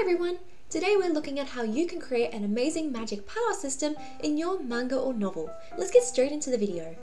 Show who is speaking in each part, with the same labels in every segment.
Speaker 1: Hi everyone! Today we're looking at how you can create an amazing magic power system in your manga or novel. Let's get straight into the video.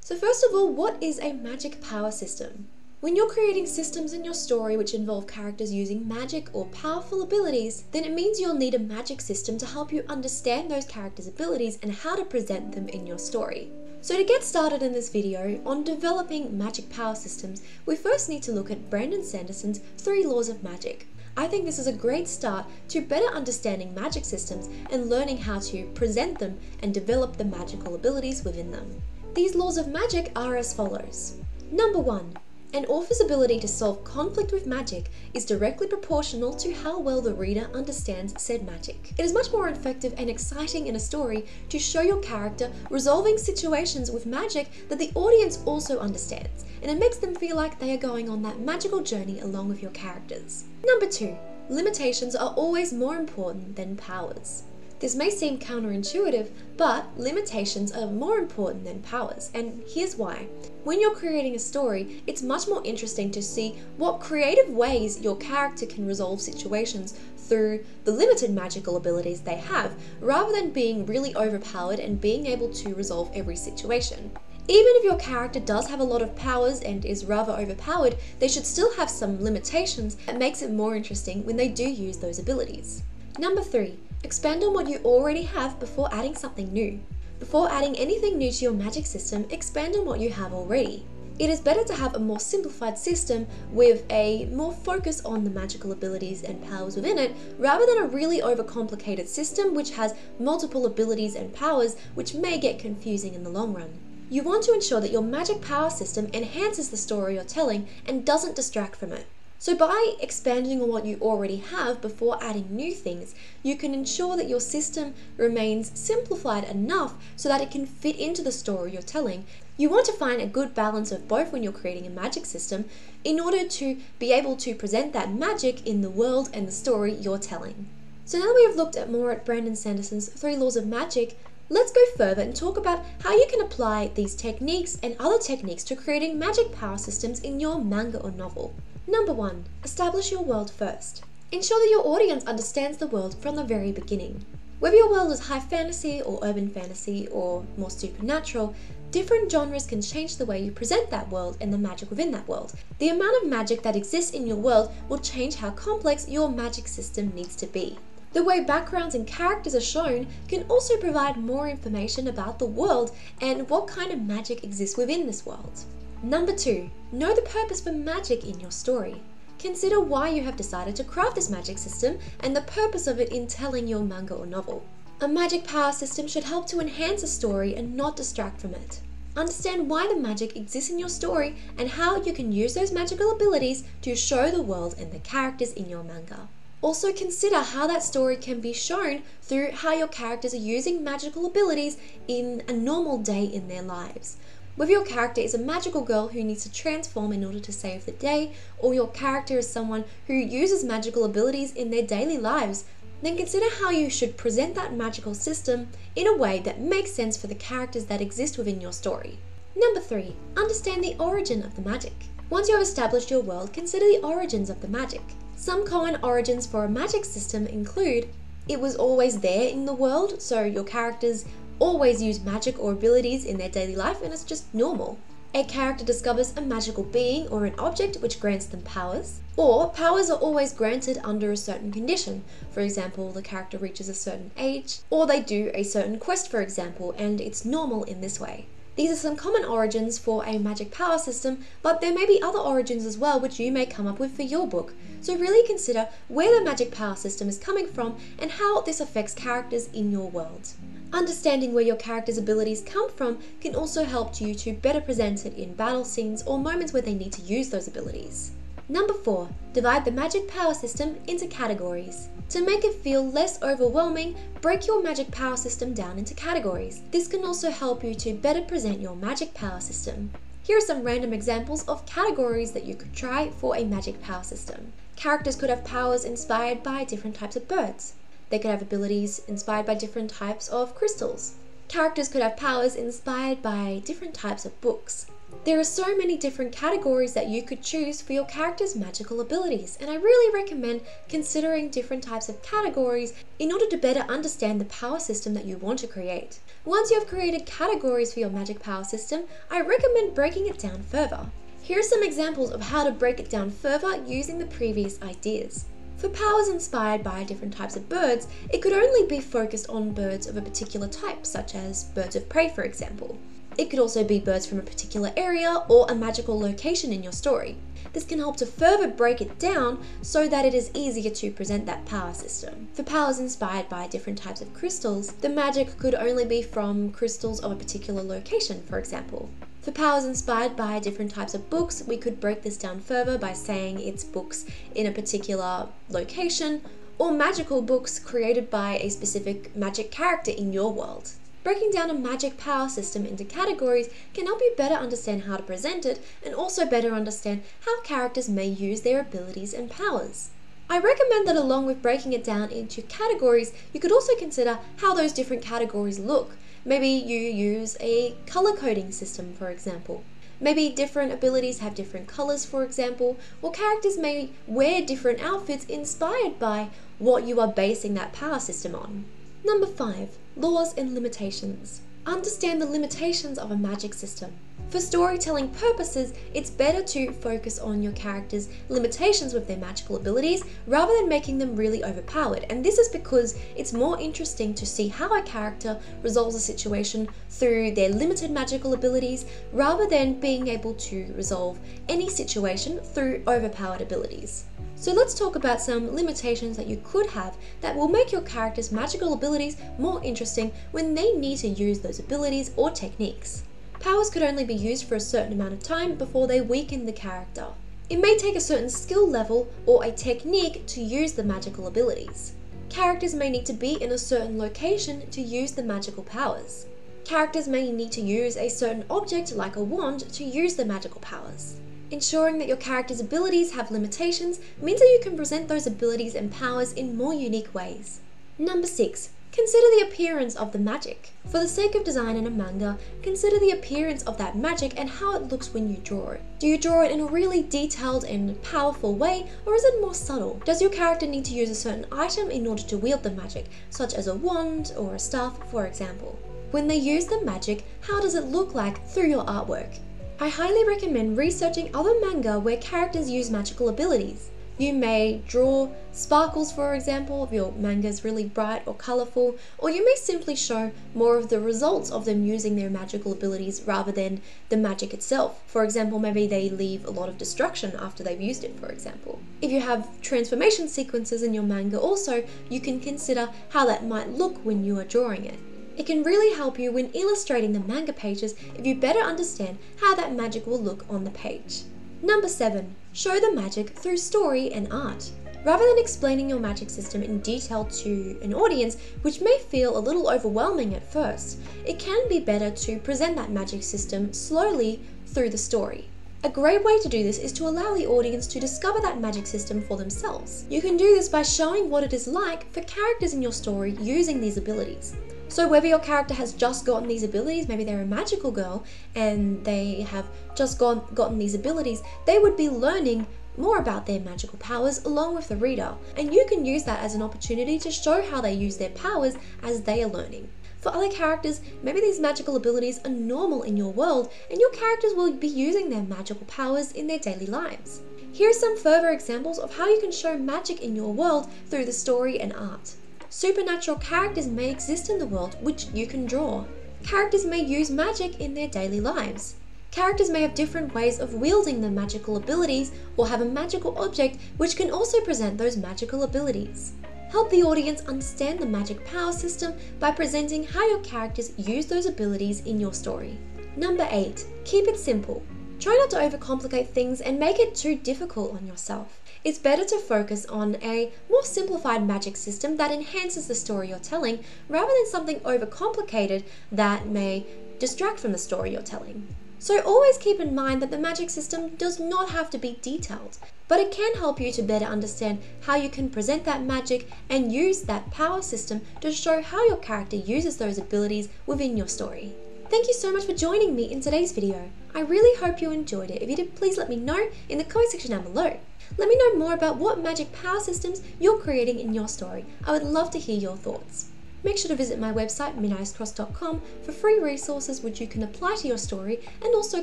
Speaker 1: So first of all, what is a magic power system? When you're creating systems in your story which involve characters using magic or powerful abilities, then it means you'll need a magic system to help you understand those characters' abilities and how to present them in your story. So to get started in this video on developing magic power systems, we first need to look at Brandon Sanderson's three laws of magic. I think this is a great start to better understanding magic systems and learning how to present them and develop the magical abilities within them. These laws of magic are as follows. Number one, an author's ability to solve conflict with magic is directly proportional to how well the reader understands said magic. It is much more effective and exciting in a story to show your character resolving situations with magic that the audience also understands, and it makes them feel like they are going on that magical journey along with your characters. Number two, limitations are always more important than powers. This may seem counterintuitive, but limitations are more important than powers, and here's why. When you're creating a story, it's much more interesting to see what creative ways your character can resolve situations through the limited magical abilities they have, rather than being really overpowered and being able to resolve every situation. Even if your character does have a lot of powers and is rather overpowered, they should still have some limitations that makes it more interesting when they do use those abilities. Number 3. Expand on what you already have before adding something new. Before adding anything new to your magic system, expand on what you have already. It is better to have a more simplified system with a more focus on the magical abilities and powers within it, rather than a really overcomplicated system which has multiple abilities and powers which may get confusing in the long run. You want to ensure that your magic power system enhances the story you're telling and doesn't distract from it. So, by expanding on what you already have before adding new things, you can ensure that your system remains simplified enough so that it can fit into the story you're telling. You want to find a good balance of both when you're creating a magic system in order to be able to present that magic in the world and the story you're telling. So, now that we have looked at more at Brandon Sanderson's three laws of magic, Let's go further and talk about how you can apply these techniques and other techniques to creating magic power systems in your manga or novel. Number one, establish your world first. Ensure that your audience understands the world from the very beginning. Whether your world is high fantasy or urban fantasy or more supernatural, different genres can change the way you present that world and the magic within that world. The amount of magic that exists in your world will change how complex your magic system needs to be. The way backgrounds and characters are shown can also provide more information about the world and what kind of magic exists within this world. Number two, know the purpose for magic in your story. Consider why you have decided to craft this magic system and the purpose of it in telling your manga or novel. A magic power system should help to enhance a story and not distract from it. Understand why the magic exists in your story and how you can use those magical abilities to show the world and the characters in your manga. Also consider how that story can be shown through how your characters are using magical abilities in a normal day in their lives. Whether your character is a magical girl who needs to transform in order to save the day, or your character is someone who uses magical abilities in their daily lives, then consider how you should present that magical system in a way that makes sense for the characters that exist within your story. Number 3. Understand the origin of the magic. Once you have established your world, consider the origins of the magic. Some common origins for a magic system include it was always there in the world, so your characters always use magic or abilities in their daily life and it's just normal. A character discovers a magical being or an object which grants them powers, or powers are always granted under a certain condition. For example, the character reaches a certain age, or they do a certain quest, for example, and it's normal in this way. These are some common origins for a magic power system, but there may be other origins as well which you may come up with for your book. So really consider where the magic power system is coming from and how this affects characters in your world. Understanding where your character's abilities come from can also help you to better present it in battle scenes or moments where they need to use those abilities. Number 4. Divide the magic power system into categories. To make it feel less overwhelming, break your magic power system down into categories. This can also help you to better present your magic power system. Here are some random examples of categories that you could try for a magic power system. Characters could have powers inspired by different types of birds. They could have abilities inspired by different types of crystals. Characters could have powers inspired by different types of books. There are so many different categories that you could choose for your character's magical abilities, and I really recommend considering different types of categories in order to better understand the power system that you want to create. Once you have created categories for your magic power system, I recommend breaking it down further. Here are some examples of how to break it down further using the previous ideas. For powers inspired by different types of birds, it could only be focused on birds of a particular type, such as birds of prey, for example. It could also be birds from a particular area or a magical location in your story. This can help to further break it down so that it is easier to present that power system. For powers inspired by different types of crystals, the magic could only be from crystals of a particular location, for example. For powers inspired by different types of books, we could break this down further by saying it's books in a particular location or magical books created by a specific magic character in your world. Breaking down a magic power system into categories can help you better understand how to present it and also better understand how characters may use their abilities and powers. I recommend that along with breaking it down into categories, you could also consider how those different categories look. Maybe you use a color coding system, for example. Maybe different abilities have different colors, for example, or characters may wear different outfits inspired by what you are basing that power system on. Number 5 Laws and Limitations. Understand the limitations of a magic system. For storytelling purposes, it's better to focus on your characters' limitations with their magical abilities rather than making them really overpowered. And this is because it's more interesting to see how a character resolves a situation through their limited magical abilities rather than being able to resolve any situation through overpowered abilities. So let's talk about some limitations that you could have that will make your character's magical abilities more interesting when they need to use those abilities or techniques. Powers could only be used for a certain amount of time before they weaken the character. It may take a certain skill level or a technique to use the magical abilities. Characters may need to be in a certain location to use the magical powers. Characters may need to use a certain object like a wand to use the magical powers. Ensuring that your character's abilities have limitations means that you can present those abilities and powers in more unique ways. Number 6. Consider the appearance of the magic. For the sake of design in a manga, consider the appearance of that magic and how it looks when you draw it. Do you draw it in a really detailed and powerful way, or is it more subtle? Does your character need to use a certain item in order to wield the magic, such as a wand or a staff, for example? When they use the magic, how does it look like through your artwork? I highly recommend researching other manga where characters use magical abilities. You may draw sparkles, for example, if your manga is really bright or colourful, or you may simply show more of the results of them using their magical abilities rather than the magic itself. For example, maybe they leave a lot of destruction after they've used it, for example. If you have transformation sequences in your manga, also, you can consider how that might look when you are drawing it. It can really help you when illustrating the manga pages if you better understand how that magic will look on the page. Number 7. Show the magic through story and art. Rather than explaining your magic system in detail to an audience, which may feel a little overwhelming at first, it can be better to present that magic system slowly through the story. A great way to do this is to allow the audience to discover that magic system for themselves. You can do this by showing what it is like for characters in your story using these abilities. So whether your character has just gotten these abilities, maybe they're a magical girl and they have just gone, gotten these abilities, they would be learning more about their magical powers along with the reader. And you can use that as an opportunity to show how they use their powers as they are learning. For other characters, maybe these magical abilities are normal in your world and your characters will be using their magical powers in their daily lives. Here are some further examples of how you can show magic in your world through the story and art. Supernatural characters may exist in the world which you can draw. Characters may use magic in their daily lives. Characters may have different ways of wielding their magical abilities or have a magical object which can also present those magical abilities. Help the audience understand the magic power system by presenting how your characters use those abilities in your story. Number 8. Keep it simple. Try not to overcomplicate things and make it too difficult on yourself. It's better to focus on a more simplified magic system that enhances the story you're telling rather than something overcomplicated that may distract from the story you're telling. So always keep in mind that the magic system does not have to be detailed, but it can help you to better understand how you can present that magic and use that power system to show how your character uses those abilities within your story. Thank you so much for joining me in today's video. I really hope you enjoyed it. If you did, please let me know in the comment section down below. Let me know more about what magic power systems you're creating in your story. I would love to hear your thoughts. Make sure to visit my website, midnightxcross.com, for free resources which you can apply to your story and also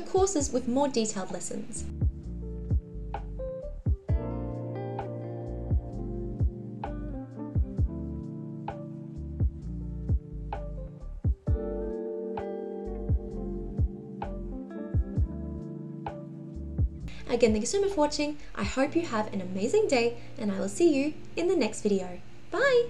Speaker 1: courses with more detailed lessons. Again, thank you so much for watching. I hope you have an amazing day and I will see you in the next video. Bye!